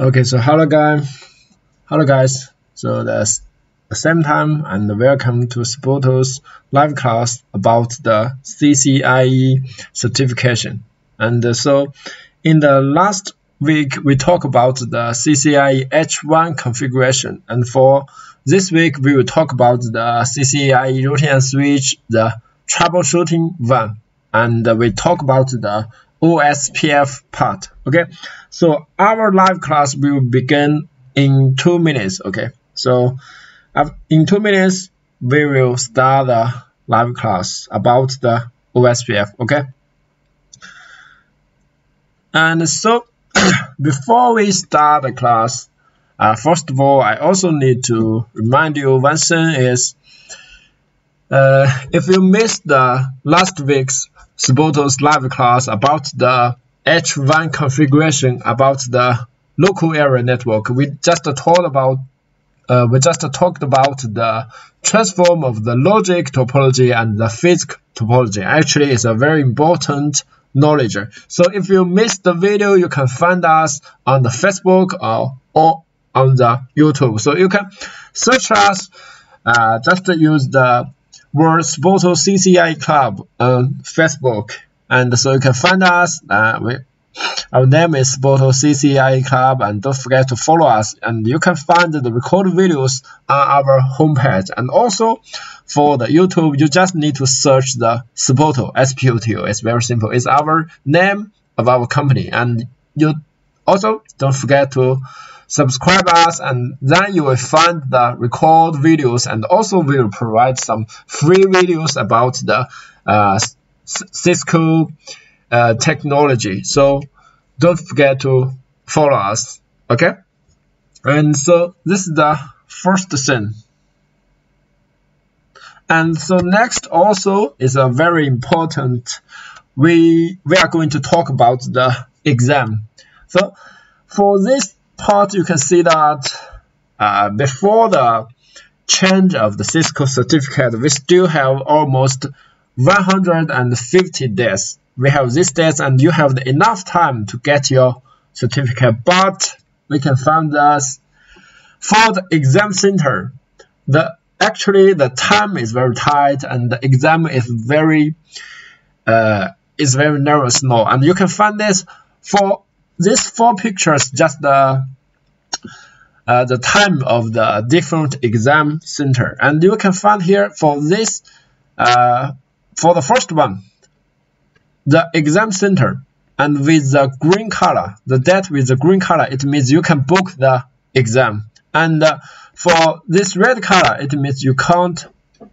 Okay, so hello guys, hello guys. So that's the same time and welcome to Spoto live class about the CCIE certification. And uh, so in the last week we talked about the CCIE H1 configuration and for this week we will talk about the CCIE routing and switch, the troubleshooting one, and we talk about the OSPF part. Okay, so our live class will begin in two minutes. Okay, so in two minutes we will start the live class about the OSPF. Okay, and so before we start the class, uh, first of all, I also need to remind you one thing is uh, if you missed the last week's Spoto's live class about the H1 configuration about the local area network. We just talked about uh, we just talked about the transform of the logic topology and the physics topology. Actually, it's a very important knowledge. So if you missed the video, you can find us on the Facebook or, or on the YouTube. So you can search us, uh, just use the word Spoto CCI Club on Facebook. And so you can find us. Uh, we, our name is Spoto CCI Club, and don't forget to follow us. And you can find the recorded videos on our homepage. And also for the YouTube, you just need to search the Spoto S-P-O-T-O. It's very simple. It's our name of our company. And you also don't forget to subscribe us and then you will find the record videos and also we will provide some free videos about the uh, Cisco uh, technology. So don't forget to follow us. Okay. And so this is the first thing. And so next also is a very important. We we are going to talk about the exam. So for this part, you can see that uh, before the change of the Cisco certificate, we still have almost 150 days. We have these days and you have enough time to get your certificate, but we can find that for the exam center, the actually the time is very tight and the exam is very uh, is very narrow now. and you can find this for these four pictures just the uh, the time of the different exam center. And you can find here for this uh, for the first one the exam center. And with the green color the date with the green color it means you can book the exam. And uh, for this red color it means you can't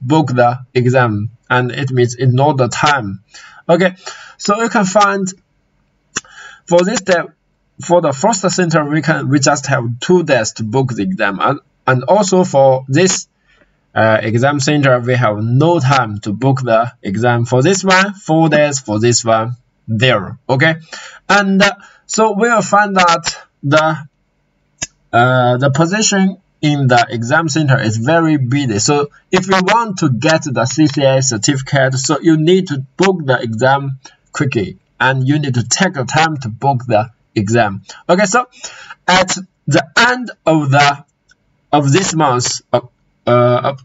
book the exam. And it means ignore the time. Okay so you can find for this step for the first center we can we just have two days to book the exam. And, and also for this uh, exam center we have no time to book the exam for this one four days for this one there okay? And uh, so we will find that the uh, the position in the exam center is very busy. So if you want to get the CCIE certificate so you need to book the exam quickly. And you need to take the time to book the exam. Okay, so at the end of the of this month, uh, uh,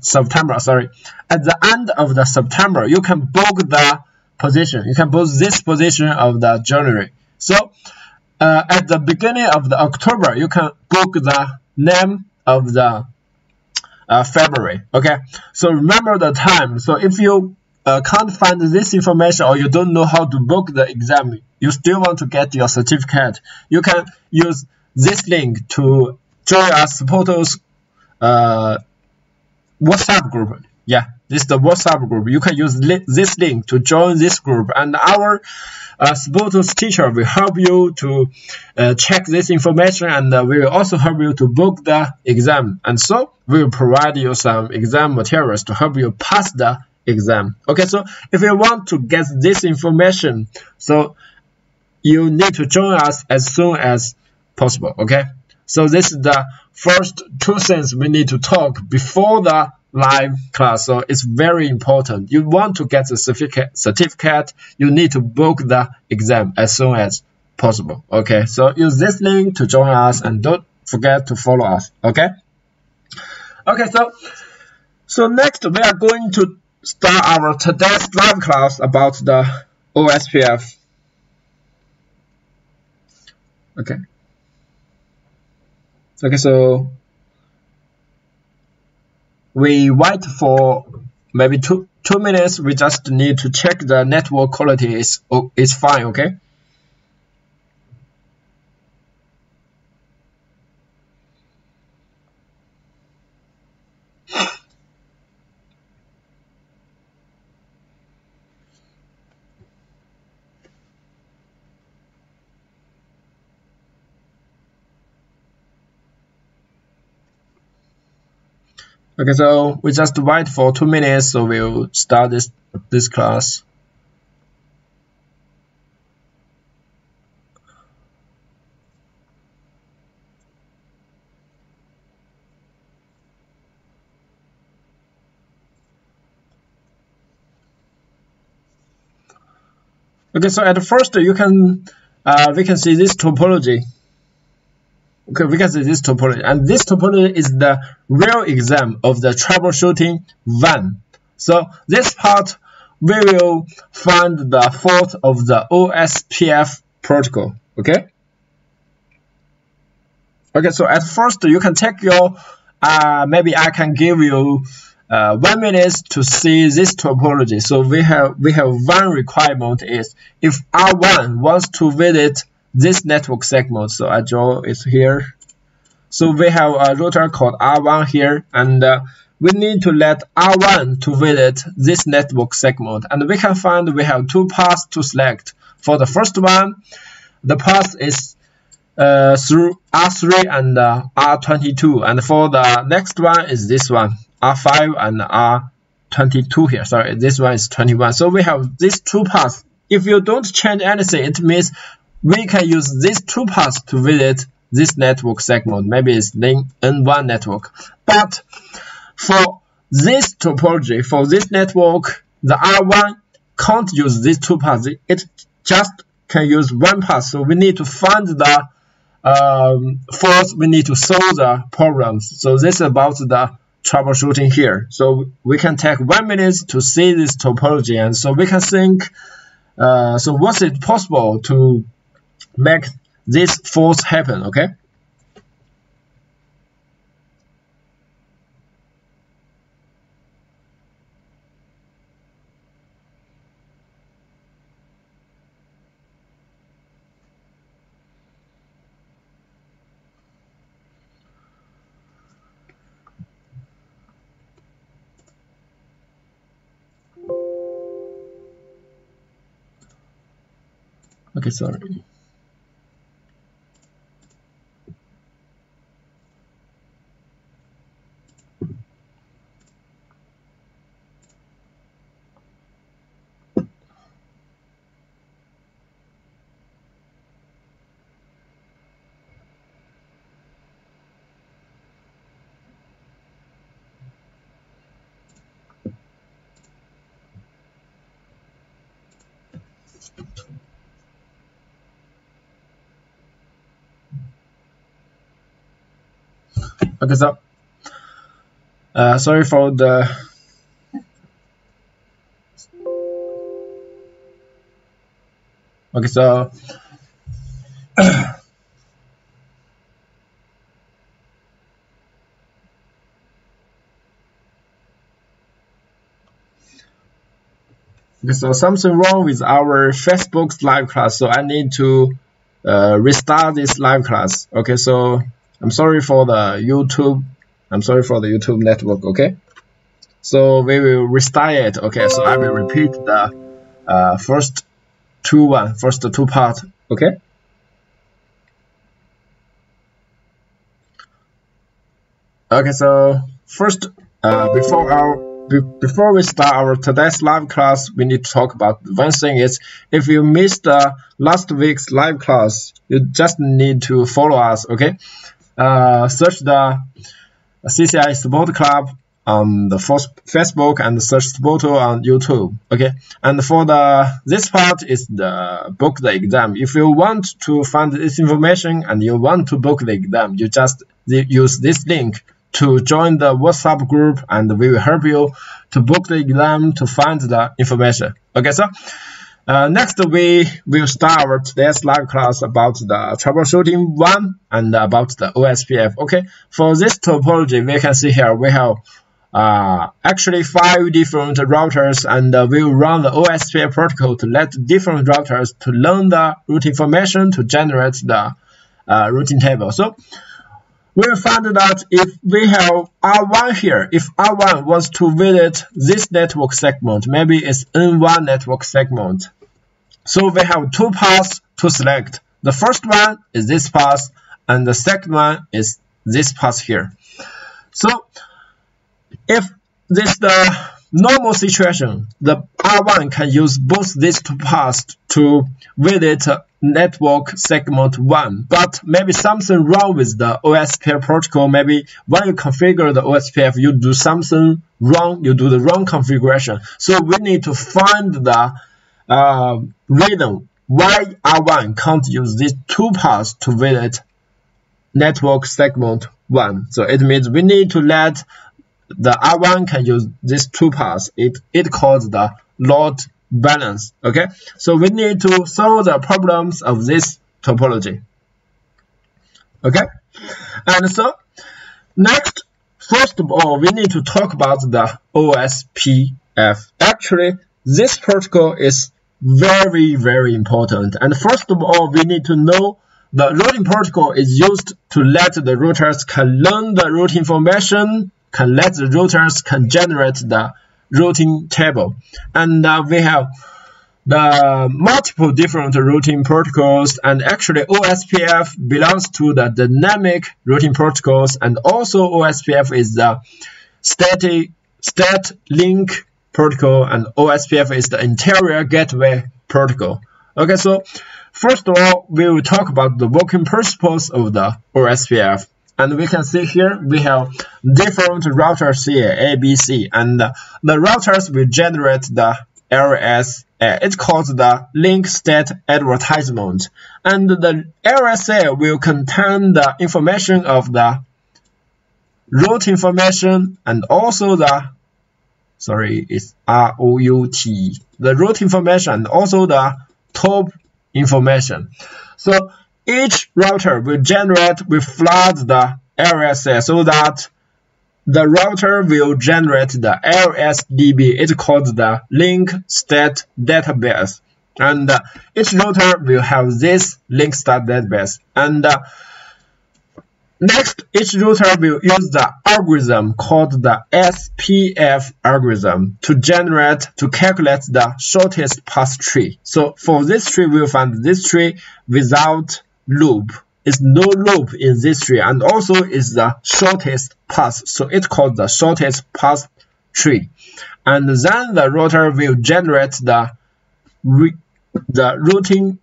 September, sorry, at the end of the September, you can book the position. You can book this position of the January. So uh, at the beginning of the October, you can book the name of the uh, February. Okay, so remember the time. So if you uh, can't find this information or you don't know how to book the exam, you still want to get your certificate, you can use this link to join us Spoto's uh, WhatsApp group. Yeah, this is the WhatsApp group. You can use li this link to join this group, and our uh, Spoto's teacher will help you to uh, check this information, and uh, we will also help you to book the exam. And so we will provide you some exam materials to help you pass the exam. Okay, so if you want to get this information, so you need to join us as soon as possible. Okay, so this is the first two things we need to talk before the live class. So it's very important. You want to get the certificate, certificate, you need to book the exam as soon as possible. Okay, so use this link to join us and don't forget to follow us. Okay. Okay, so so next we are going to start our today's live class about the OSPF. Okay. Okay, so we wait for maybe two two minutes. We just need to check the network quality is is fine. Okay. Okay, so we just wait for two minutes, so we'll start this this class. Okay, so at first you can uh, we can see this topology Okay, can this topology, and this topology is the real exam of the troubleshooting one. So this part, we will find the fault of the OSPF protocol. Okay. Okay, so at first you can take your, uh, maybe I can give you uh, one minute to see this topology. So we have we have one requirement is if R1 wants to visit this network segment. So I draw it here. So we have a router called R1 here, and uh, we need to let R1 to visit this network segment. And we can find we have two paths to select. For the first one, the path is uh, through R3 and uh, R22. And for the next one is this one, R5 and R22 here. Sorry, this one is 21. So we have these two paths. If you don't change anything, it means we can use these two paths to visit this network segment. Maybe it's link N1 network. But for this topology, for this network, the R1 can't use these two paths. It just can use one path. So we need to find the um, first we need to solve the problems. So this is about the troubleshooting here. So we can take one minute to see this topology, and so we can think. Uh, so was it possible to make this force happen, okay? Okay, sorry. Okay, so uh, sorry for the okay, so So something wrong with our Facebook's live class, so I need to uh, restart this live class. Okay, so I'm sorry for the YouTube. I'm sorry for the YouTube network. Okay, so we will restart it. Okay, so I will repeat the uh, first two one, first two part. Okay. Okay, so first, uh, before our before we start our today's live class, we need to talk about one thing is if you missed uh, last week's live class, you just need to follow us, okay? Uh, search the CCI Support Club on the Facebook and search Spoto on YouTube. Okay, and for the this part is the book the exam. If you want to find this information and you want to book the exam, you just use this link to join the WhatsApp group, and we will help you to book the exam to find the information. Okay, so. Uh, next, we will start today's live class about the troubleshooting one and about the OSPF. Okay, for this topology, we can see here we have uh, actually five different routers and uh, we'll run the OSPF protocol to let different routers to learn the route information to generate the uh, routing table. So we'll find that if we have R1 here, if R1 wants to visit this network segment, maybe it's N1 network segment. So we have two paths to select. The first one is this path, and the second one is this path here. So if this is the normal situation, the R1 can use both these two paths to visit network segment 1, but maybe something wrong with the OSPF protocol. Maybe when you configure the OSPF, you do something wrong, you do the wrong configuration. So we need to find the uh, reason why R1 can't use these two paths to visit network segment 1. So it means we need to let the R1 can use these two paths. It, it calls the load balance. Okay, so we need to solve the problems of this topology. Okay, and so next, first of all, we need to talk about the OSPF. Actually, this protocol is very, very important. And first of all, we need to know the routing protocol is used to let the routers can learn the route information can let the routers can generate the routing table. And uh, we have the multiple different routing protocols and actually OSPF belongs to the dynamic routing protocols and also OSPF is the static stat link protocol and OSPF is the interior gateway protocol. Okay, so first of all, we will talk about the working principles of the OSPF. And we can see here we have different routers here, A, B, C, and the routers will generate the LSA. Uh, it's called the link state advertisement. And the LSA will contain the information of the route information and also the sorry, it's R O U T, the route information and also the top information. So each router will generate, will flood the LSA so that the router will generate the LSDB. It's called the link state database. And uh, each router will have this link state database. And uh, next, each router will use the algorithm called the SPF algorithm to generate, to calculate the shortest path tree. So for this tree, we'll find this tree without loop is no loop in this tree and also is the shortest path. So it's called the shortest path tree. And then the router will generate the the routing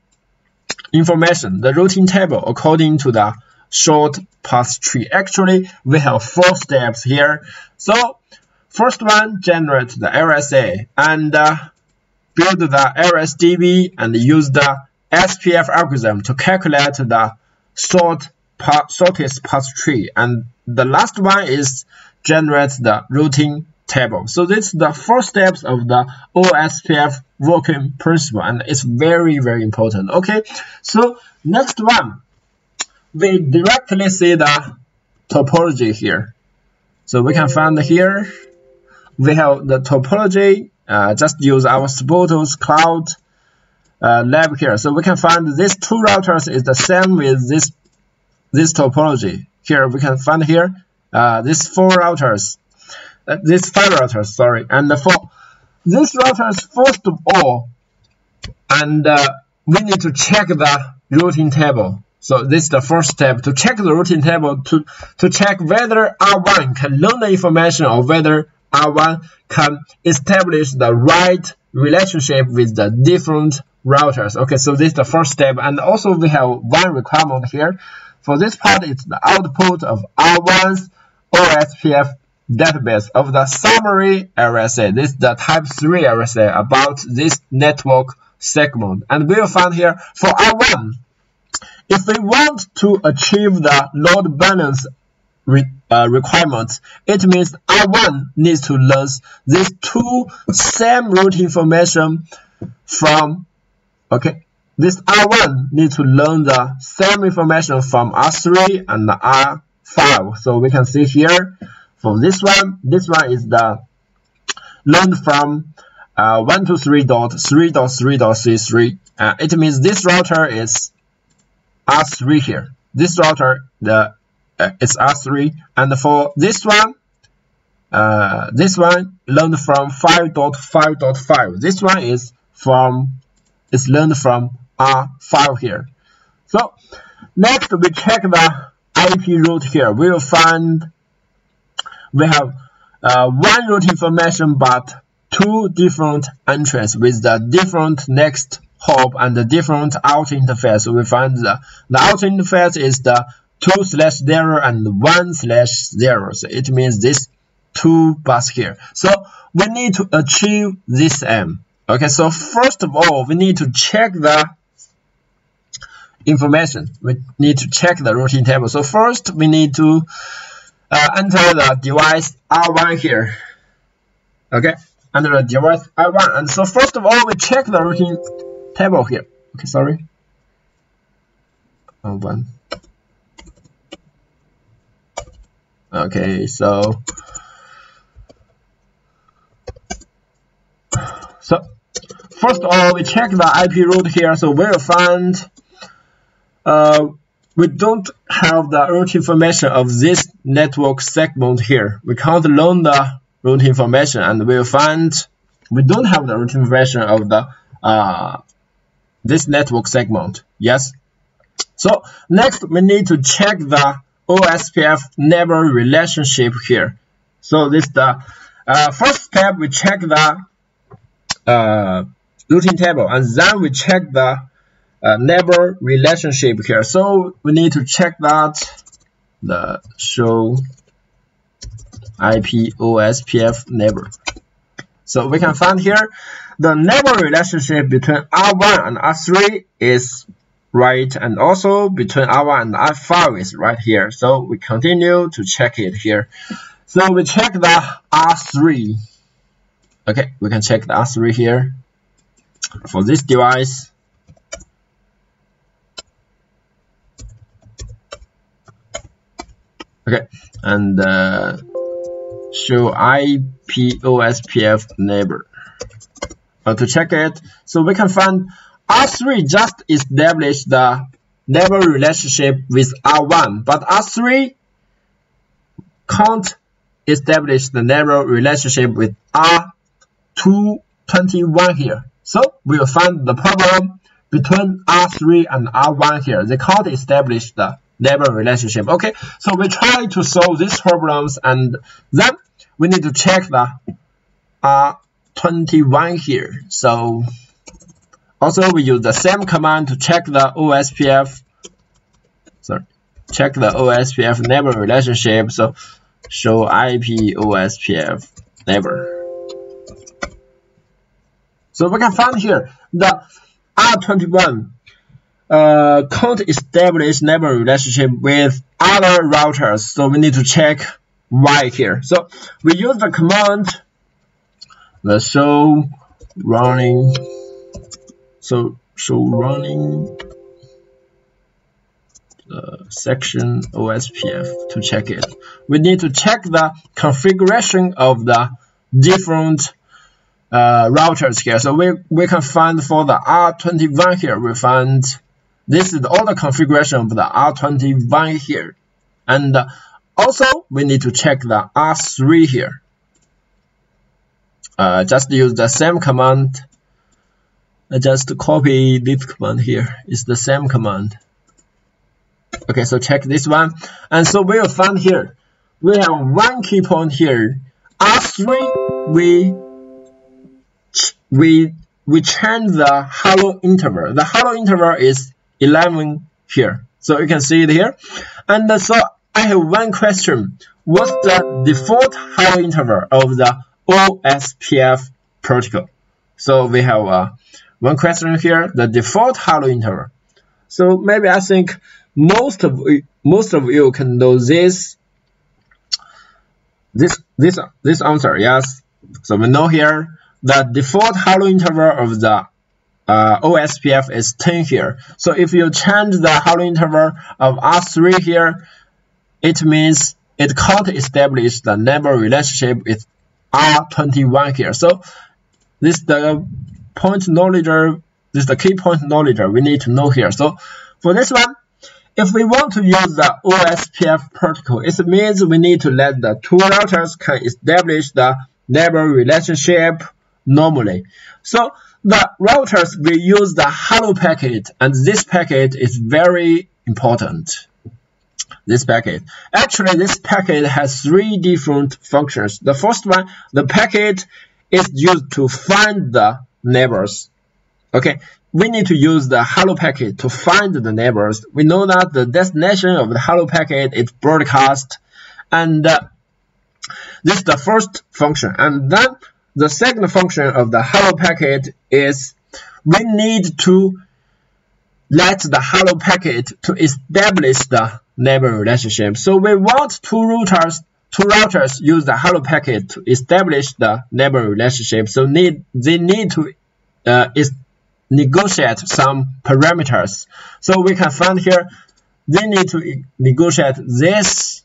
information the routing table according to the short path tree. Actually we have four steps here. So first one generate the LSA and uh, build the LSDB and use the SPF algorithm to calculate the path, shortest path tree. And the last one is generate the routing table. So this is the four steps of the OSPF working principle and it's very, very important. Okay, so next one, we directly see the topology here. So we can find here, we have the topology, uh, just use our Spoto's cloud uh, lab here. So we can find these two routers is the same with this this topology. Here we can find here uh, these four routers, uh, these five routers, sorry, and the four. These routers first of all, and uh, we need to check the routing table. So this is the first step to check the routing table to to check whether R1 can learn the information or whether R1 can establish the right relationship with the different routers. Okay, so this is the first step. And also we have one requirement here. For this part, it's the output of R1's OSPF database of the summary LSA. This is the type 3 LSA about this network segment. And we will find here for R1, if we want to achieve the load balance re, uh, requirements, it means R1 needs to learn these two same route information from, okay, this R1 needs to learn the same information from R3 and R5. So we can see here for this one, this one is the learned from uh, 123.3.3.C3. Uh, it means this router is R3 here. This router the uh, is R3, and for this one, uh, this one learned from 5.5.5. This one is from is learned from R5 here. So next we check the IP route here. We will find we have uh, one route information but two different entries with the different next hop and the different out interface. So we find the, the out interface is the 2 slash 0 and 1 slash 0. So it means this two bus here. So we need to achieve this M. Okay, so first of all, we need to check the information. We need to check the routing table. So first, we need to uh, enter the device R1 here. Okay, under the device R1. And so first of all, we check the routing table here. Okay, sorry. R1. Okay, so so first of all, we check the IP route here. So we'll find uh, we don't have the route information of this network segment here. We can't learn the route information and we'll find we don't have the route information of the uh, this network segment. Yes. So next we need to check the OSPF neighbor relationship here. So this the uh, first step we check the uh, routing table and then we check the uh, neighbor relationship here. So we need to check that the show IP OSPF neighbor. So we can find here the neighbor relationship between R1 and R3 is right and also between R1 and R5 is right here. So we continue to check it here. So we check the R3. Okay, we can check the R3 here. For this device, okay and uh, show IPOSPF neighbor to check it so we can find R3 just established the neighbor relationship with R1 but R3 can't establish the neighbor relationship with R221 here so we will find the problem between R3 and R1 here they can't establish the neighbor relationship. Okay, so we try to solve these problems and then we need to check the R21 here. So also we use the same command to check the OSPF, sorry, check the OSPF neighbor relationship. So show IP OSPF neighbor. So we can find here the R21 uh, can't establish neighbor relationship with other routers. So we need to check why here. So we use the command the show running so show running the section OSPF to check it. We need to check the configuration of the different uh, routers here. So we, we can find for the R21 here, we find this is all the configuration of the R21 here. And also, we need to check the R3 here. Uh, just use the same command. I just copy this command here. It's the same command. Okay, so check this one. And so we'll find here, we have one key point here. R3, we, we, change the hello interval. The hello interval is 11 here. So you can see it here. And so I have one question. what's the default hello interval of the OSPF protocol? So we have uh, one question here, the default hello interval. So maybe I think most of most of you can know this this this this answer. Yes. So we know here the default hello interval of the uh, OSPF is 10 here. So if you change the hello interval of R3 here, it means it can't establish the neighbor relationship with R21 here. So this the point knowledge, this is the key point knowledge we need to know here. So for this one, if we want to use the OSPF protocol, it means we need to let the two routers can establish the neighbor relationship normally. So the routers will use the hello packet, and this packet is very important. This packet. Actually, this packet has three different functions. The first one, the packet is used to find the neighbors. Okay, we need to use the hello packet to find the neighbors. We know that the destination of the hello packet is broadcast, and uh, this is the first function. And then the second function of the hello packet is we need to let the hello packet to establish the neighbor relationship. So we want two routers two routers use the hello packet to establish the neighbor relationship. So need they need to uh, is negotiate some parameters. So we can find here they need to negotiate this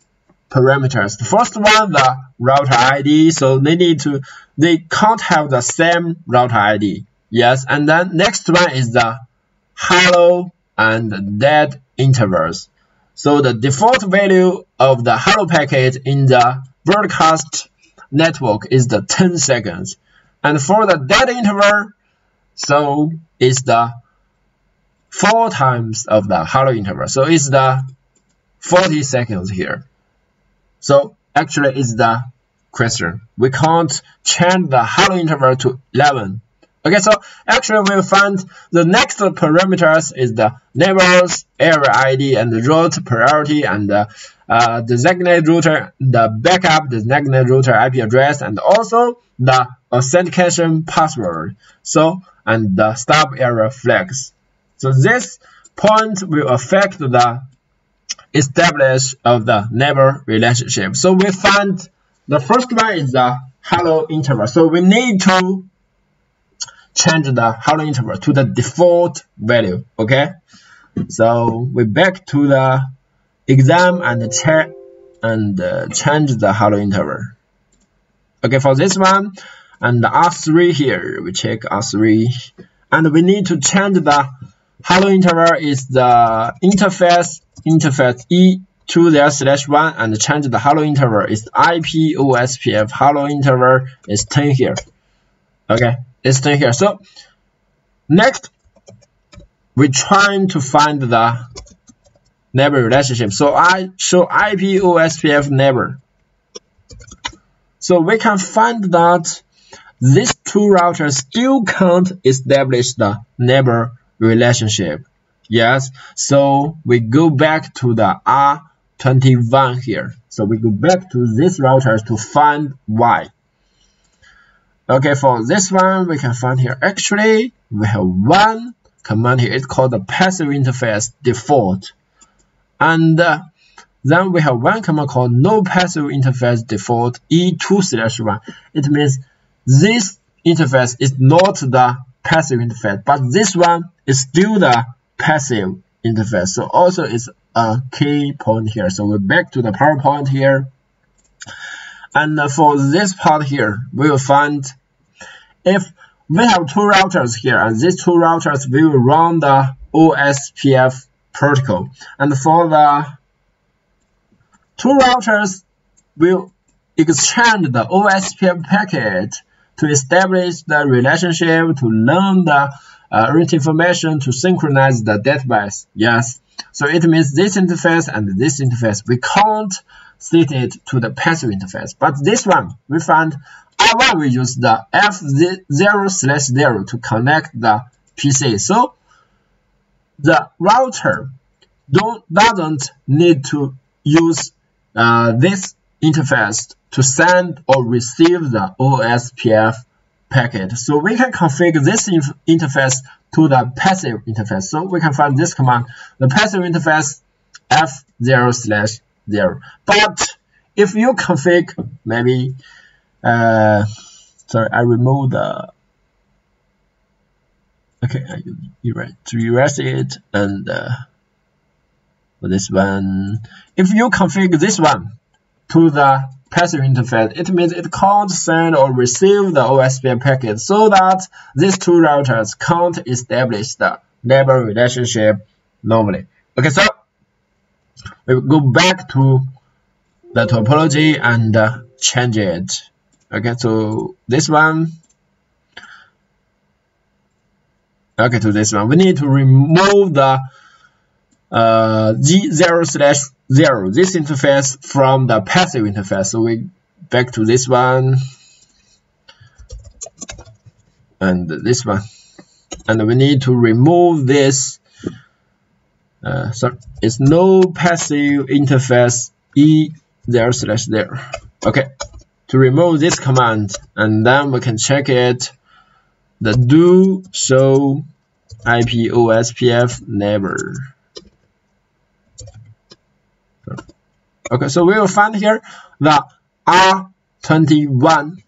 parameters. The first one, the router ID. So they need to, they can't have the same router ID. Yes. And then next one is the hello and dead intervals. So the default value of the hello packet in the broadcast network is the 10 seconds. And for the dead interval, so it's the four times of the hello interval. So it's the 40 seconds here. So actually it's the question. We can't change the hello interval to 11. Okay, so actually we find the next parameters is the neighbors, area ID, and the route priority, and the uh, designated router, the backup designated router IP address, and also the authentication password. So, and the stub area flags. So this point will affect the establish of the neighbor relationship. So we find the first one is the hello interval. So we need to change the hello interval to the default value. Okay. So we back to the exam and check and uh, change the hello interval. Okay, for this one and R3 here, we check R3 and we need to change the hello interval is the interface interface E to there slash 1 and change the hello interval is IP OSPF hello interval is 10 here. Okay, it's 10 here. So next, we're trying to find the neighbor relationship. So I show IP OSPF neighbor. So we can find that these two routers still can't establish the neighbor relationship. Yes, so we go back to the R21 here. So we go back to this router to find why. Okay, for this one, we can find here, actually, we have one command here. It's called the passive interface default. And uh, then we have one command called no passive interface default E2 slash 1. It means this interface is not the passive interface, but this one is still the passive interface. So also it's a key point here. So we're back to the PowerPoint here. And for this part here, we will find if we have two routers here, and these two routers will run the OSPF protocol. And for the two routers will exchange the OSPF packet to establish the relationship, to learn the uh, information to synchronize the database. Yes. So it means this interface and this interface, we can't set it to the passive interface. But this one, we find R1 we use the F0 slash 0 to connect the PC. So the router don't, doesn't need to use uh, this interface to send or receive the OSPF packet. So we can configure this interface to the passive interface. So we can find this command, the passive interface f0 slash 0. But if you configure maybe, uh, sorry, I remove the, okay, I erase, to erase it and uh, this one, if you configure this one to the passive interface, it means it can't send or receive the OSPF packet so that these two routers can't establish the neighbor relationship normally. Okay, so we go back to the topology and uh, change it. Okay, so this one. Okay, to this one, we need to remove the uh, G0 slash 0, this interface from the passive interface. So we back to this one and this one. And we need to remove this. Uh, so it's no passive interface e there slash there. Okay, to remove this command, and then we can check it. The do show IP OSPF Okay, so we will find here that R21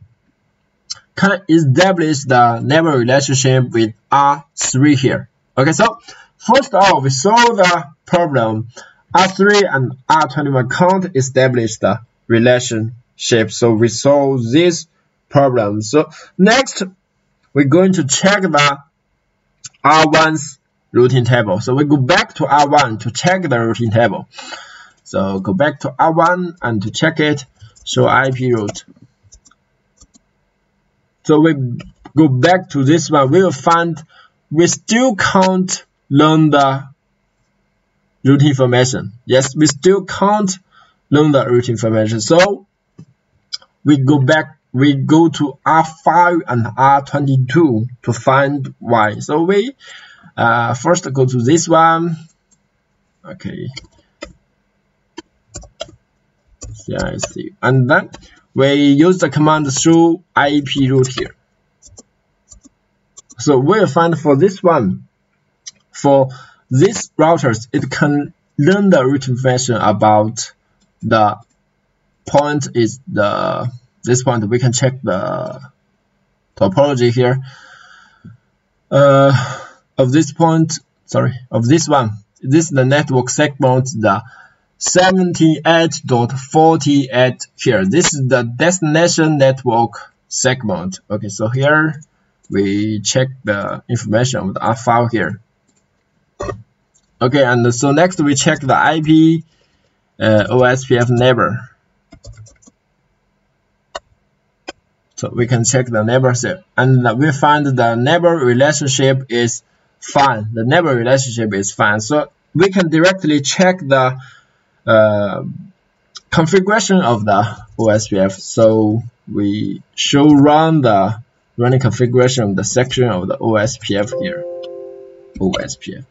can establish the neighbor relationship with R3 here. Okay, so first of all, we solve the problem. R3 and R21 can't establish the relationship, so we solve this problem. So next, we're going to check the R1's routing table. So we go back to R1 to check the routing table. So go back to R1 and to check it, show IP route. So we go back to this one, we will find we still can't learn the route information. Yes, we still can't learn the route information. So we go back, we go to R5 and R22 to find why. So we uh, first go to this one. Okay, CIC. And then we use the command through IP route here. So we'll find for this one, for these routers, it can learn the route information about the point is the this point we can check the topology here uh, of this point sorry of this one this is the network segment the 78.48 here. This is the destination network segment. Okay, so here we check the information of the R5 here. Okay, and so next we check the IP uh, OSPF neighbor. So we can check the neighbors here. And we find the neighbor relationship is fine. The neighbor relationship is fine. So we can directly check the uh, configuration of the OSPF. So we show run the running configuration of the section of the OSPF here. OSPF.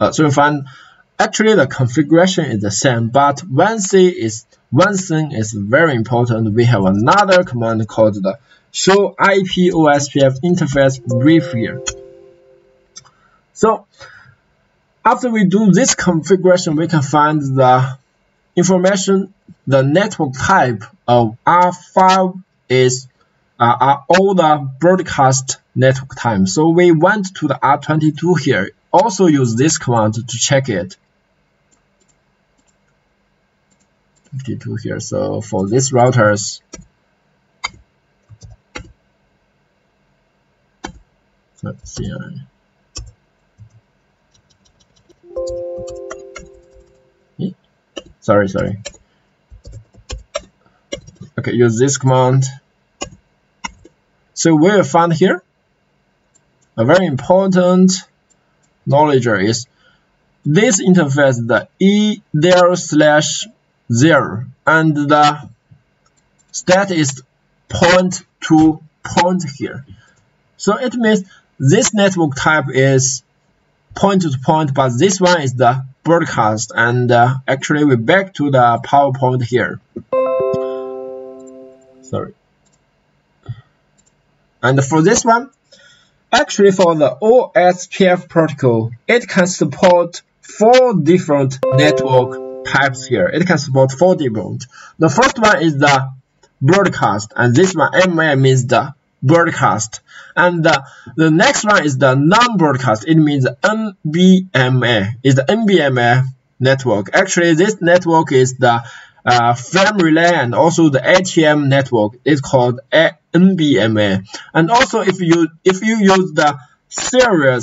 Uh, so we find actually the configuration is the same, but one thing is one thing is very important. We have another command called the show IP OSPF interface brief here. So after we do this configuration, we can find the information, the network type of R5 is uh, are all the broadcast network time. So we went to the R22 here. Also use this command to check it. 52 here. So for these routers, let's see. Sorry sorry. Okay use this command. So we found here a very important knowledge is this interface the e0 slash 0 and the stat is point to point here. So it means this network type is point to point, but this one is the broadcast. And uh, actually, we're back to the PowerPoint here. Sorry. And for this one, actually for the OSPF protocol, it can support four different network types here. It can support four different. The first one is the broadcast, and this one MA means the broadcast. And uh, the next one is the non-broadcast. It means NBMA. Is the NBMA network. Actually, this network is the uh, Frame Relay and also the ATM network. It's called NBMA. And also, if you if you use the serial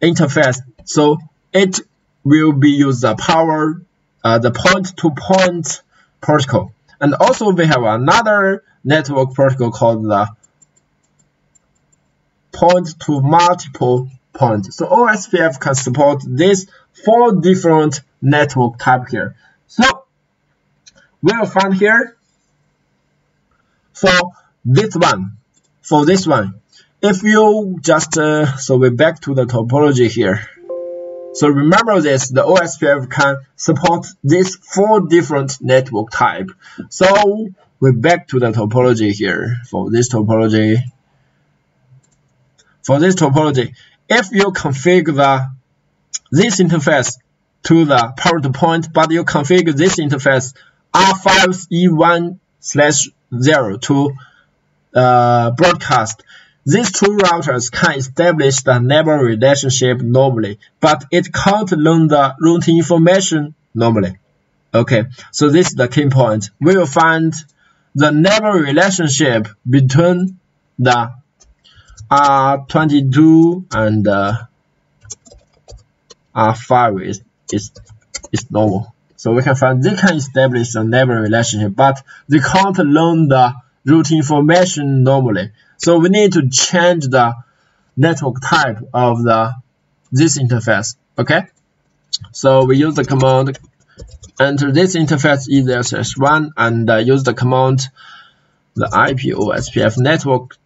interface, so it will be use the power, uh, the point-to-point -point protocol. And also, we have another network protocol called the point to multiple point. So OSPF can support these four different network type here. So we will find here for this one, for this one, if you just, uh, so we're back to the topology here. So remember this, the OSPF can support these four different network type. So we're back to the topology here for this topology for this topology, if you configure the, this interface to the power to point, but you configure this interface R5E1 slash 0 to uh, broadcast, these two routers can establish the neighbor relationship normally, but it can't learn the routing information normally. Okay, so this is the key point. We will find the neighbor relationship between the R22 and uh, R5 is, is, is normal. So we can find they can establish a neighbor relationship, but they can't learn the route information normally. So we need to change the network type of the this interface. Okay. So we use the command enter this interface ESS1 and uh, use the command the IP OSPF network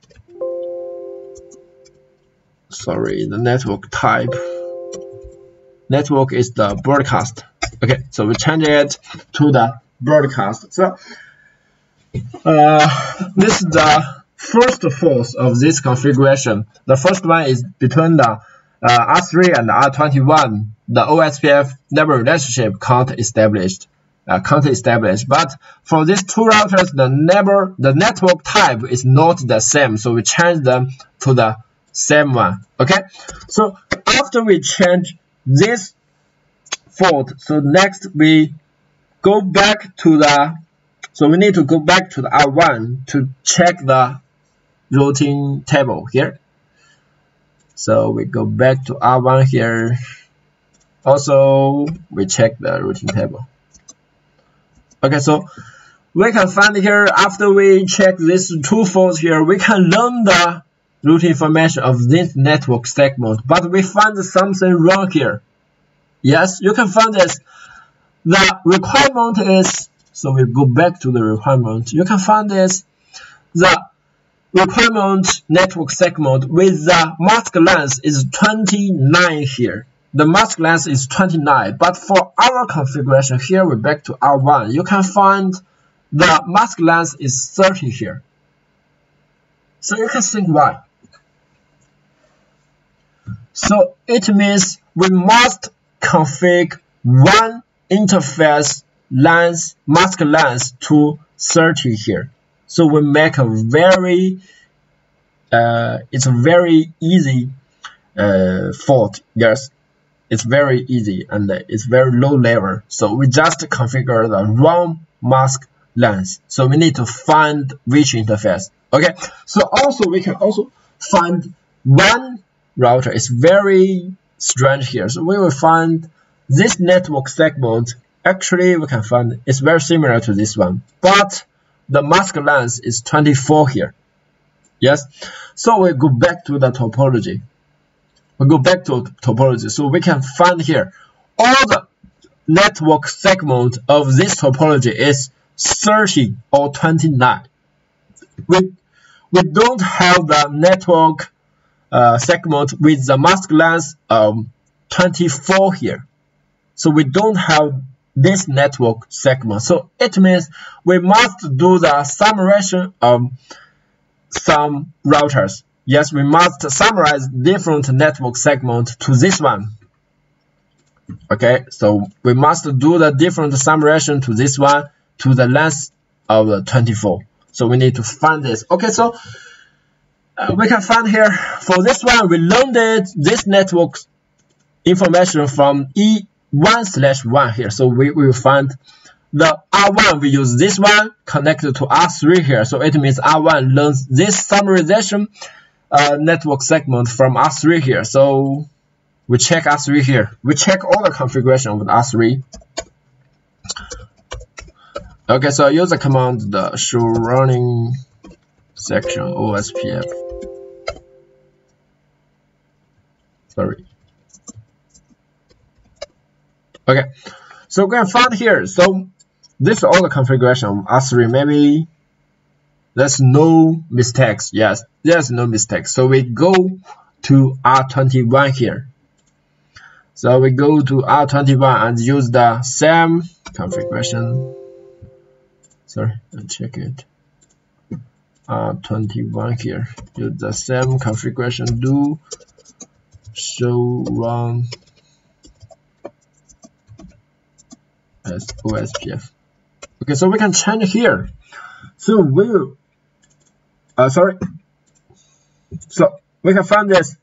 sorry, the network type. Network is the broadcast. Okay, so we change it to the broadcast. So uh, this is the first force of this configuration. The first one is between the uh, R3 and R21. The OSPF neighbor relationship can't established. Uh, can't establish. But for these two routers, the neighbor, the network type is not the same. So we change them to the same one okay? So after we change this fault so next we go back to the so we need to go back to the R1 to check the routing table here. So we go back to R1 here. Also we check the routing table. Okay so we can find here after we check these two faults here we can learn the route information of this network segment, but we find something wrong here. Yes, you can find this. The requirement is, so we go back to the requirement. You can find this, the requirement network segment with the mask length is 29 here. The mask length is 29, but for our configuration here, we back to R1. You can find the mask length is 30 here. So you can think why. So it means we must configure one interface length, mask length to 30 here. So we make a very, uh, it's a very easy uh, fault. Yes, it's very easy and it's very low level. So we just configure the wrong mask length. So we need to find which interface. Okay. So also we can also find one router is very strange here. So we will find this network segment, actually we can find it's very similar to this one, but the mask length is 24 here. Yes, so we go back to the topology. We go back to topology, so we can find here all the network segment of this topology is 30 or 29. We, we don't have the network uh, segment with the mask length of 24 here. So we don't have this network segment. So it means we must do the summation of some routers. Yes, we must summarize different network segment to this one. Okay, so we must do the different summation to this one to the length of the 24. So we need to find this. Okay, so uh, we can find here for this one we loaded this network information from E1 slash 1 here. So we will find the R1 we use this one connected to R3 here. So it means R1 learns this summarization uh, network segment from R3 here. So we check R3 here. We check all the configuration the R3. Okay, so use the command the show running section OSPF. Sorry. Okay, so we can find here. So this is all the configuration of R3. Maybe there's no mistakes. Yes, there's no mistakes. So we go to R21 here. So we go to R21 and use the same configuration. Sorry, I'll check it. R21 here. Use the same configuration. Do show run as OSPF. Okay, so we can change here. So we, uh, sorry. So we can find this.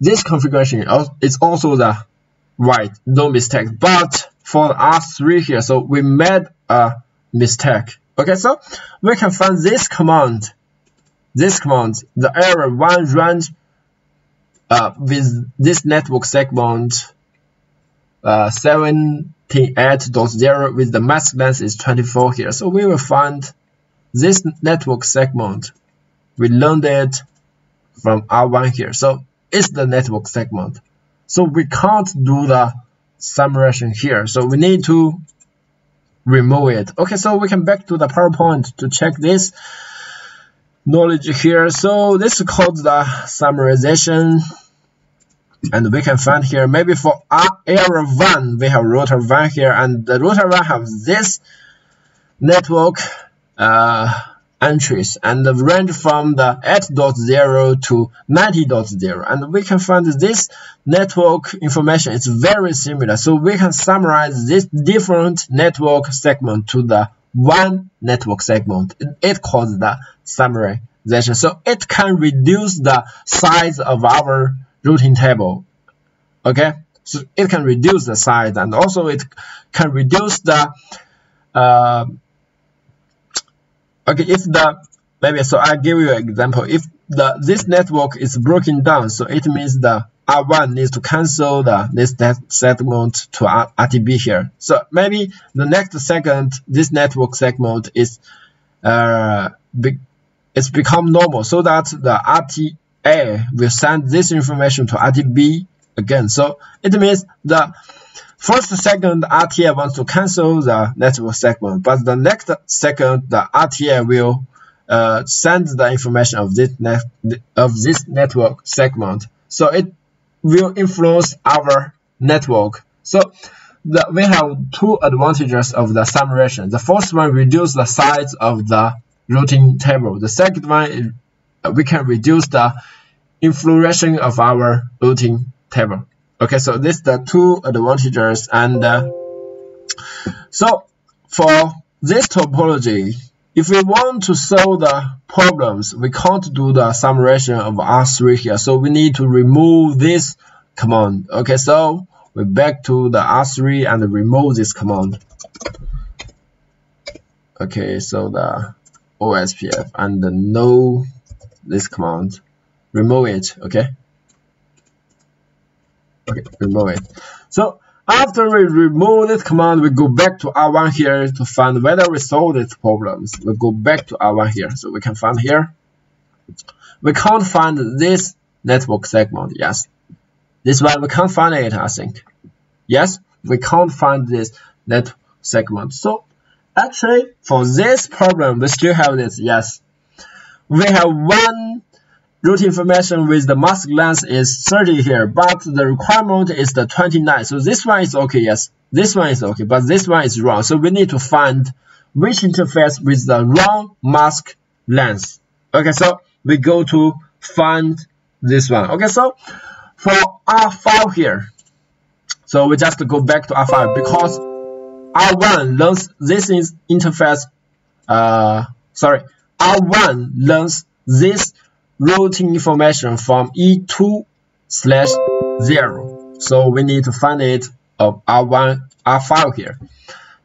This configuration is also the right, no mistake. But for R3 here, so we made a mistake. Okay, so we can find this command. This command, the area one range uh, with this network segment uh, 78.0 with the mask length is 24 here. So we will find this network segment. We learned it from R1 here. So it's the network segment. So we can't do the summation here. So we need to remove it. Okay, so we can back to the PowerPoint to check this knowledge here. So this is called the summarization. And we can find here maybe for area 1 we have router 1 here and the router 1 has this network uh, entries and the range from the 8.0 to 90.0 and we can find this network information is very similar. So we can summarize this different network segment to the one network segment. It calls the summarization so it can reduce the size of our routing table. Okay, so it can reduce the size and also it can reduce the uh, okay if the maybe so I give you an example. If the this network is broken down so it means the R1 needs to cancel the this segment to RTB here so maybe the next second this network segment is uh be, it's become normal so that the RTA will send this information to RTB again. So it means the first second RTA wants to cancel the network segment, but the next second the RTA will uh, send the information of this net of this network segment. So it will influence our network. So the, we have two advantages of the summation. The first one reduce the size of the routing table. The second one is we can reduce the influencing of our routing table. Okay, so this the two advantages and uh, so for this topology, if we want to solve the problems, we can't do the summation of R3 here. So we need to remove this command. Okay, so we back to the R3 and remove this command. Okay, so the OSPF and the no this command remove it okay okay remove it so after we remove this command we go back to r1 here to find whether we solve these problems. We go back to r1 here. So we can find here. We can't find this network segment. Yes. This one we can't find it i think. Yes we can't find this net segment. So actually for this problem we still have this. Yes. We have one route information with the mask length is 30 here, but the requirement is the 29. So this one is okay, yes. This one is okay, but this one is wrong. So we need to find which interface with the wrong mask length. Okay, so we go to find this one. Okay, so for R5 here, so we just go back to R5 because R1 learns this is interface, uh, sorry, R1 learns this routing information from E2 slash 0. So we need to find it of R1, R5 here.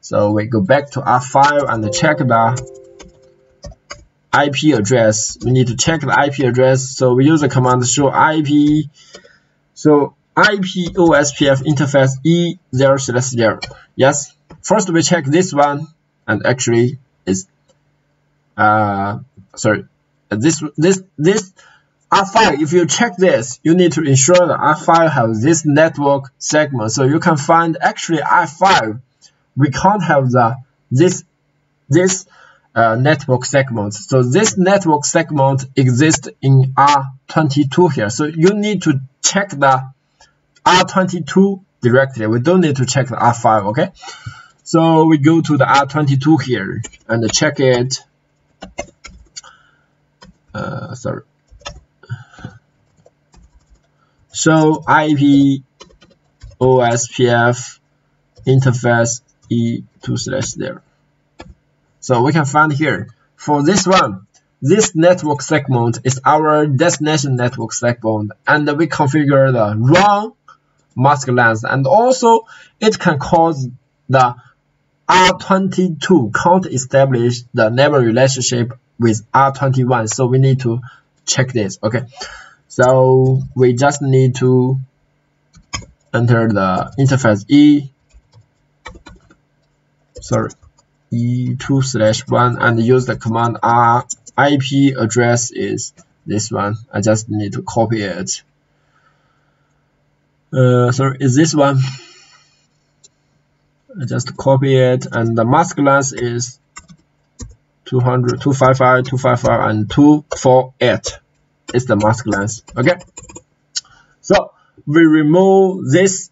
So we go back to R5 and check the IP address. We need to check the IP address. So we use the command show IP. So IP OSPF interface E0 slash 0. Yes. First we check this one and actually it's uh sorry this this this R5 if you check this you need to ensure that R5 has this network segment. So you can find actually R5 we can't have the this this uh, network segment. So this network segment exists in R22 here. So you need to check the R22 directly. We don't need to check the R5 okay? So we go to the R22 here and check it uh, sorry. So IP OSPF interface E2 slash 0. So we can find here for this one, this network segment is our destination network segment and we configure the wrong mask length and also it can cause the R22 can't establish the neighbor relationship with R21 so we need to check this okay? So we just need to enter the interface E sorry E2 slash 1 and use the command R. IP address is this one. I just need to copy it. Uh, sorry is this one? I just copy it and the mask length is 200, 255, 255, and 248 is the mask length. Okay. So we remove this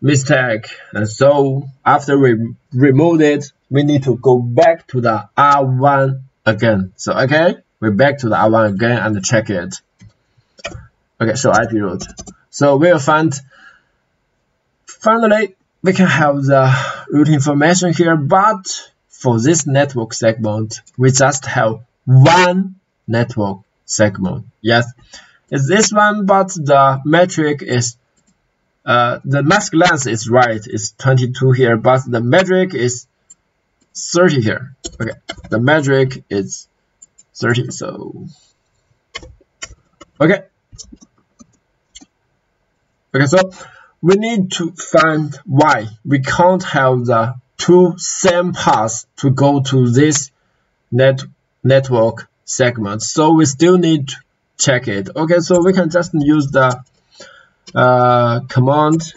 mistake. And so after we remove it, we need to go back to the R1 again. So okay, we're back to the R1 again and check it. Okay, so IP route. So we'll find finally we can have the route information here, but for this network segment, we just have one network segment. Yes, it's this one, but the metric is uh, the mask length is right, it's 22 here, but the metric is 30 here. Okay, the metric is 30, so okay. Okay, so we need to find why we can't have the two same paths to go to this net network segment. So we still need to check it. Okay, so we can just use the uh, command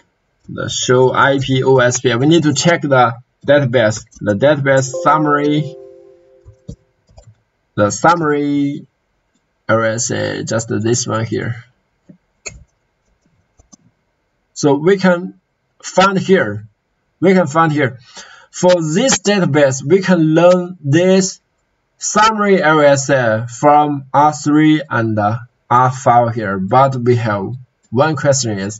the show IP OSPF. We need to check the database, the database summary, the summary LSA, just this one here. So we can find here, we can find here for this database, we can learn this summary LSA from R3 and R5 here, but we have one question is,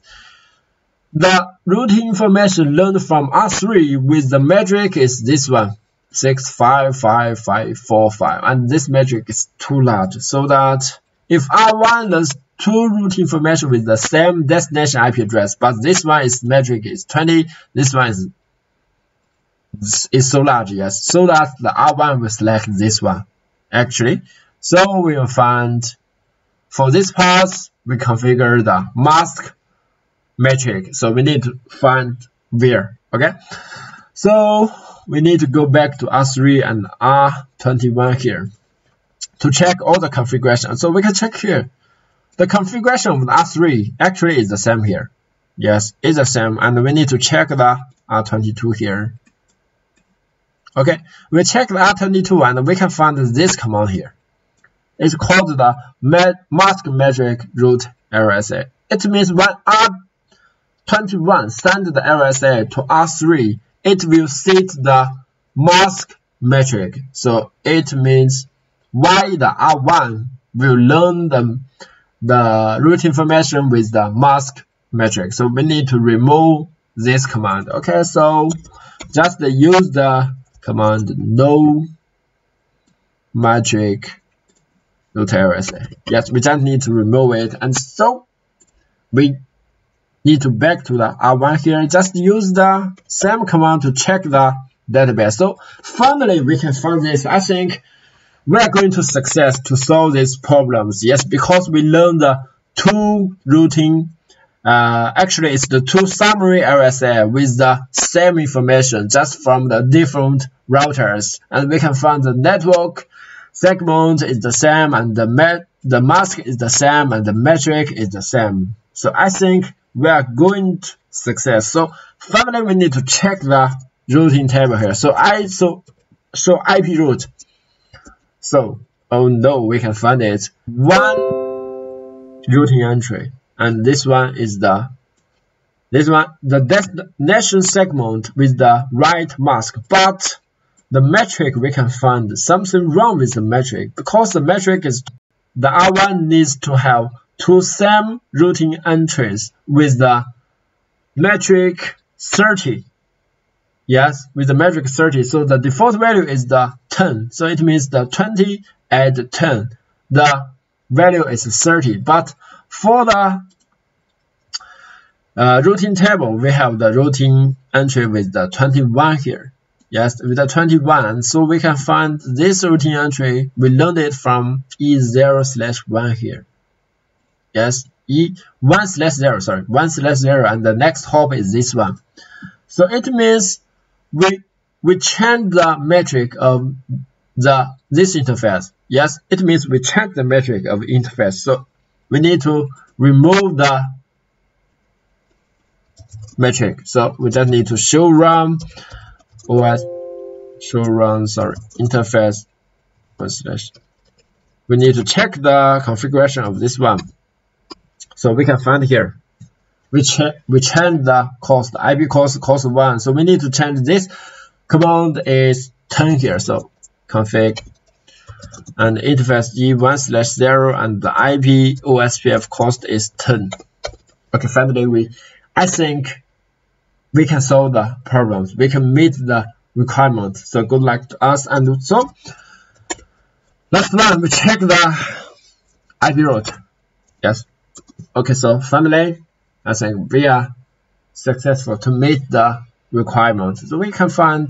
the routing information learned from R3 with the metric is this one, 655545, and this metric is too large, so that if R1 learns two route information with the same destination IP address, but this one is metric is 20, this one is is so large, yes, so that the R1 will select this one, actually. So we will find, for this part, we configure the max metric. So we need to find where, okay? So we need to go back to R3 and R21 here to check all the configuration. So we can check here. The configuration of R3 actually is the same here. Yes, it's the same. And we need to check the R22 here. Okay, we check the R22 and we can find this command here. It's called the max metric root LSA. It means when R21 send the LSA to R3, it will set the max metric. So it means why the R1 will learn the, the root information with the max metric. So we need to remove this command. Okay, so just use the command no magic LSA. Yes, we just need to remove it. And so we need to back to the R1 here. Just use the same command to check the database. So finally, we can find this. I think we are going to success to solve these problems. Yes, because we learned the two routing. Uh, actually, it's the two summary LSA with the same information just from the different routers, and we can find the network segment is the same, and the the mask is the same, and the metric is the same. So I think we are going to success. So finally, we need to check the routing table here. So I so so IP route. So oh no, we can find it one routing entry, and this one is the this one the destination segment with the right mask, but the metric we can find something wrong with the metric because the metric is the R1 needs to have two same routing entries with the metric 30 Yes, with the metric 30. So the default value is the 10. So it means the 20 add 10. The value is 30. But for the uh, routing table, we have the routing entry with the 21 here. Yes, with the 21. So we can find this routing entry. We learned it from E0 slash 1 here. Yes, E1 slash 0, sorry, 1 slash 0. And the next hop is this one. So it means we we change the metric of the this interface. Yes, it means we change the metric of interface. So we need to remove the metric. So we just need to show run OS show run sorry interface slash. We need to check the configuration of this one. So we can find here we, we change the cost, IP cost, cost 1. So we need to change this. Command is 10 here. So config and interface E1 slash 0 and the IP OSPF cost is 10. Okay, finally, we, I think we can solve the problems. We can meet the requirements. So good luck to us. And so last one, we check the IP route. Yes. Okay, so finally, I think we are successful to meet the requirements. So we can find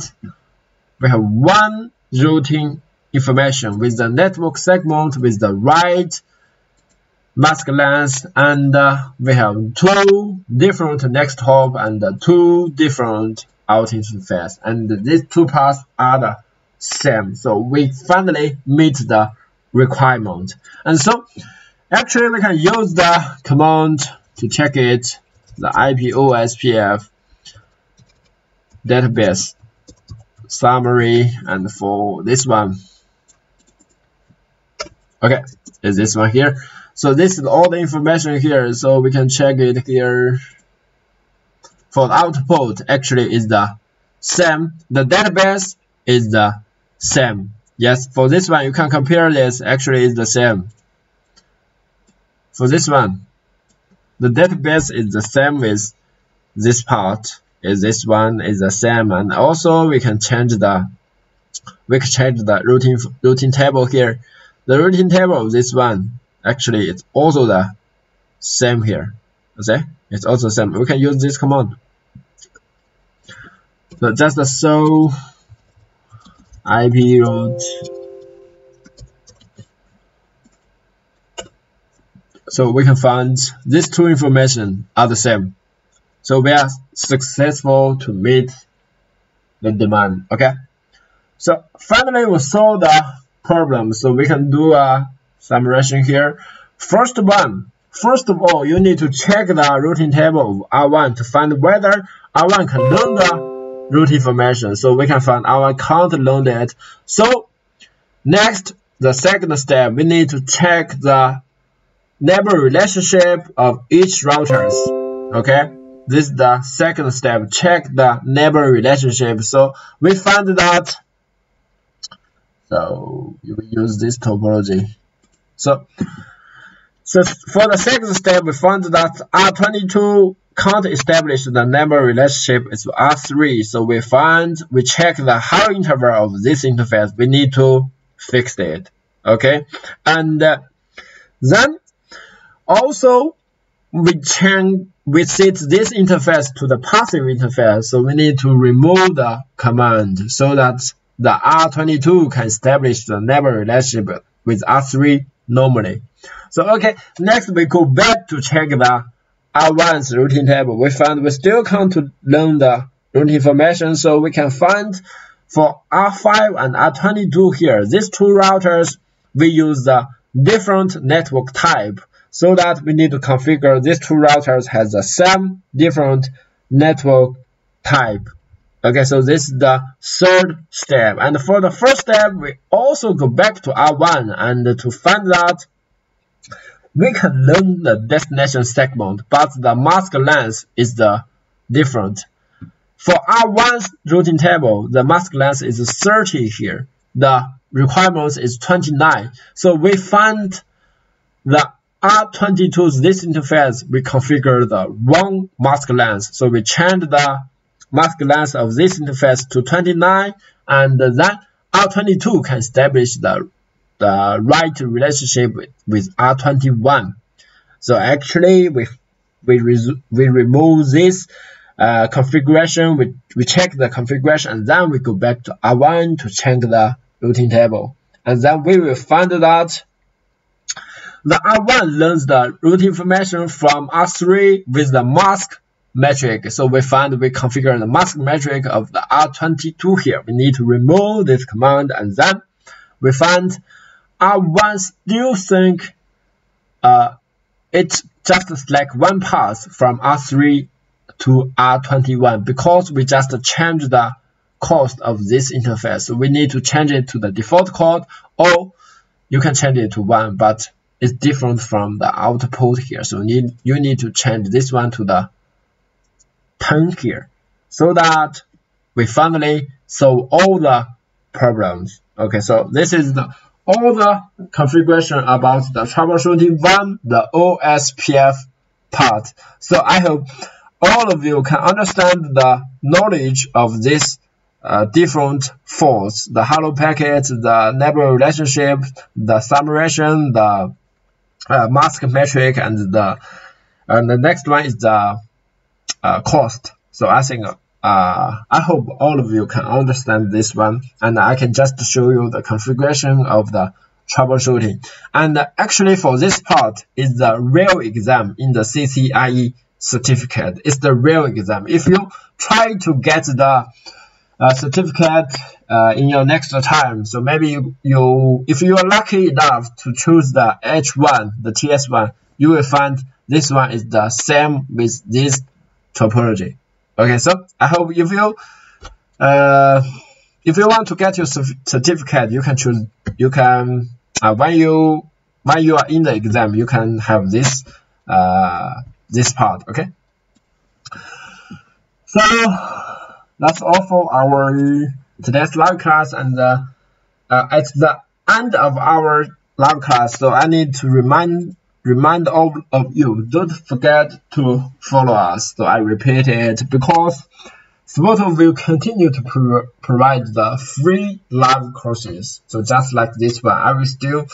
we have one routing information with the network segment with the right mask length and uh, we have two different next hop and uh, two different out interface. And these two paths are the same. So we finally meet the requirement. And so actually we can use the command to check it, the IPOSPF database summary and for this one okay is this one here? So this is all the information here so we can check it here. For the output actually is the same. The database is the same. Yes for this one you can compare this actually is the same. For this one the database is the same with this part is this one is the same. And also we can change the we can change the routing routing table here the routing table of this one actually it's also the same here okay it's also the same we can use this command so just the show ip route So we can find these two information are the same. So we are successful to meet the demand. Okay. So finally we saw the problem. So we can do uh, a summation here. First one, first of all, you need to check the routing table of R1 to find whether R1 can learn the route information. So we can find R1 can't learn it. So next the second step, we need to check the neighbor relationship of each routers. Okay, this is the second step. Check the neighbor relationship. So we find that. So we use this topology. So, so for the second step, we found that R22 can't establish the neighbor relationship with R3. So we find we check the hello interval of this interface. We need to fix it. Okay, and uh, then also we change we set this interface to the passive interface. So we need to remove the command so that the R22 can establish the neighbor relationship with R3 normally. So okay, next we go back to check the R1's routing table. We find we still can't learn the routing information, so we can find for R5 and R22 here, these two routers, we use the different network type so that we need to configure these two routers has the same different network type. Okay, so this is the third step. And for the first step, we also go back to R1 and to find that we can learn the destination segment, but the mask length is the different. For R1's routing table, the mask length is 30 here. The requirements is 29. So we find the R22's this interface, we configure the wrong mask length. So we change the mask length of this interface to 29 and then R22 can establish the, the right relationship with, with R21. So actually we, we, we remove this uh, configuration, we, we check the configuration and then we go back to R1 to check the routing table. And then we will find that the R1 learns the route information from R3 with the mask metric. So we find we configure the max metric of the R22 here. We need to remove this command and then we find R1 still think uh, it just like one path from R3 to R21 because we just changed the cost of this interface. So we need to change it to the default code or you can change it to one, but it's different from the output here. So need, you need to change this one to the 10 here so that we finally solve all the problems. Okay, so this is the all the configuration about the troubleshooting one, the OSPF part. So I hope all of you can understand the knowledge of this uh, different faults, the hello packet, the neighbor relationship, the summation, the uh, max metric and the and the next one is the uh, cost. So I think uh, I hope all of you can understand this one and I can just show you the configuration of the troubleshooting. And actually for this part is the real exam in the CCIE certificate. It's the real exam. If you try to get the uh, certificate uh, in your next time. So maybe you, you, if you are lucky enough to choose the H1, the TS1, you will find this one is the same with this topology. Okay, so I hope if you, uh, if you want to get your certificate, you can choose, you can, uh, when you, when you are in the exam, you can have this, uh, this part, okay? So, that's all for our today's live class and uh, uh, at the end of our live class so I need to remind remind all of you don't forget to follow us so I repeat it because Spoto will continue to pro provide the free live courses so just like this one I will still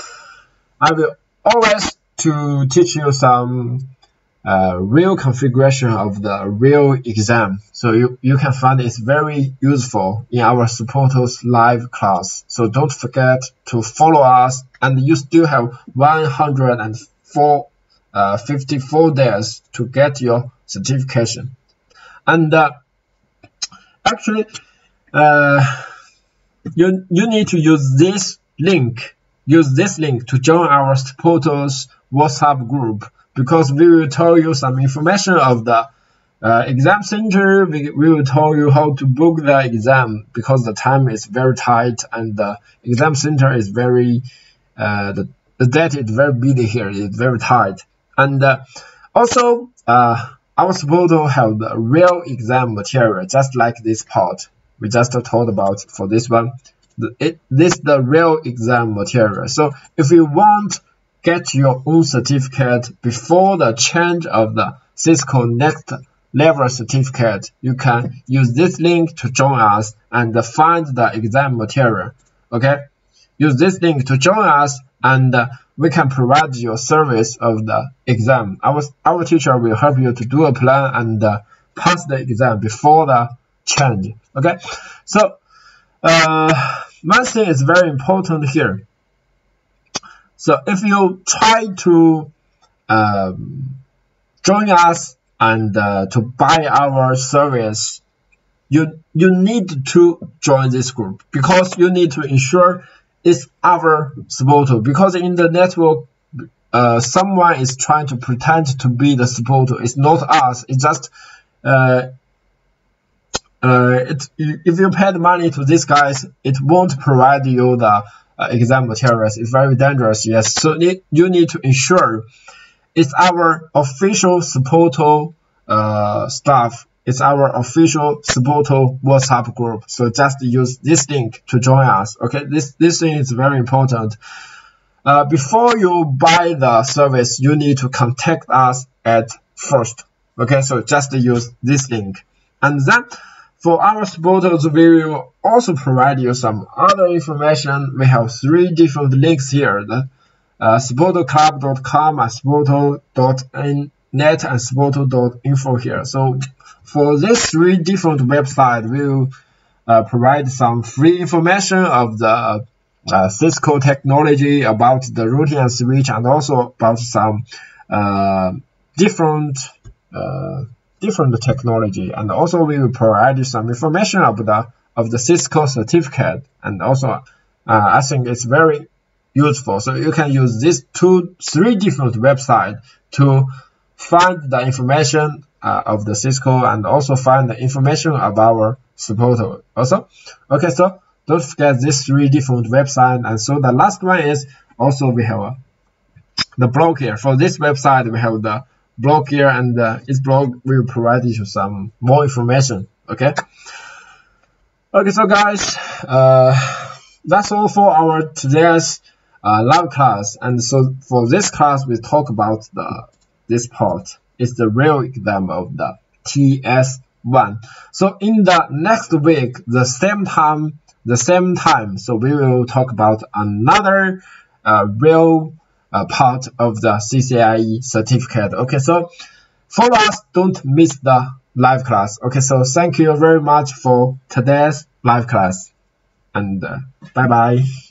I will always to teach you some uh, real configuration of the real exam. So you, you can find it's very useful in our supporters live class. So don't forget to follow us and you still have 104 uh, 54 days to get your certification. And uh, actually, uh, you, you need to use this link, use this link to join our supporters WhatsApp group because we will tell you some information of the uh, exam center. We, we will tell you how to book the exam because the time is very tight and the exam center is very uh, the, the data is very busy here, it's very tight. And uh, also, uh, our supposed to have the real exam material, just like this part we just talked about for this one. It, this is the real exam material. So if you want get your own certificate before the change of the Cisco next level certificate, you can use this link to join us and find the exam material. Okay, use this link to join us and we can provide you a service of the exam. Our, our teacher will help you to do a plan and uh, pass the exam before the change. Okay, so uh, one thing is very important here. So if you try to um, join us and uh, to buy our service, you you need to join this group because you need to ensure it's our supporter. Because in the network, uh, someone is trying to pretend to be the supporter. It's not us. It's just uh, uh, it, if you paid money to these guys, it won't provide you the uh, exam materials. It's very dangerous. Yes, so need, you need to ensure it's our official supporter uh, staff. It's our official SPOTO WhatsApp group. So just use this link to join us. Okay, this this thing is very important. Uh, before you buy the service, you need to contact us at first. Okay, so just use this link, and then for our supporters, we will also provide you some other information. We have three different links here. The uh, spotoclub.com and spoto.net and spoto.info here. So for these three different websites, we will uh, provide some free information of the uh, Cisco technology about the routing and switch and also about some uh, different uh, different technology. And also we will provide some information of the of the Cisco certificate. And also uh, I think it's very useful. So you can use these two three different websites to find the information uh, of the Cisco and also find the information of our supporter also. Okay so don't forget these three different websites and so the last one is also we have the blog here. For this website we have the blog here and uh, its blog will provide you some more information. Okay? Okay so guys uh, that's all for our today's uh, live class. And so for this class we talk about the this part is the real exam of the TS1 so in the next week the same time the same time so we will talk about another uh, real uh, part of the CCIE certificate. Okay, so for us, don't miss the live class. Okay, so thank you very much for today's live class and uh, bye bye.